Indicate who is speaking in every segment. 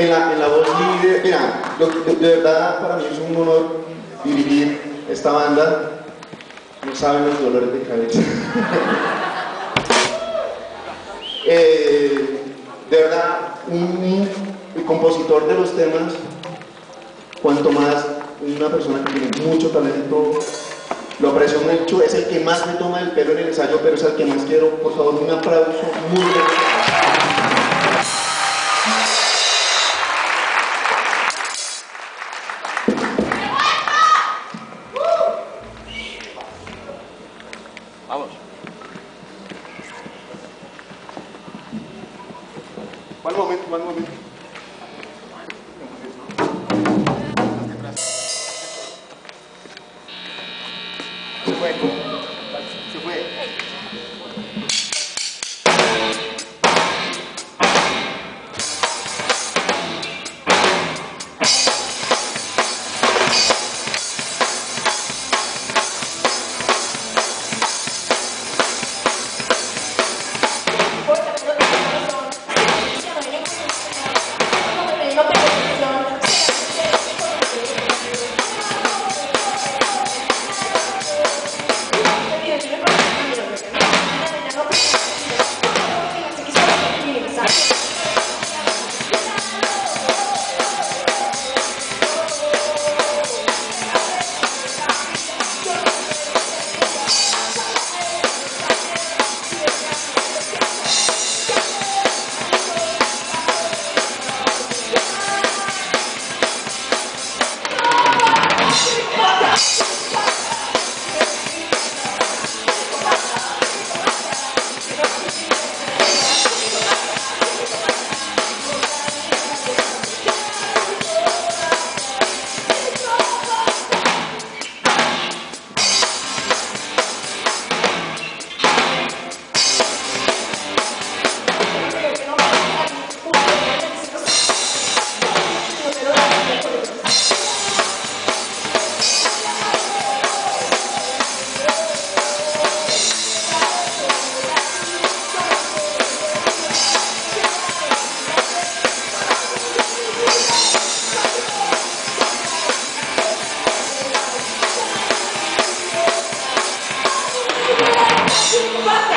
Speaker 1: en la, en la voz líder, mira, de, verdad para mí es un honor dirigir esta banda. No saben los dolores de cabeza. Eh, de verdad, un, el compositor de los temas, cuanto más una persona que tiene mucho talento, lo aprecio mucho, es el que más me toma el pelo en el ensayo, pero es el que más quiero. Por favor, un aplauso muy grande.
Speaker 2: Vamos.
Speaker 1: One moment, one moment.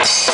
Speaker 1: Yes.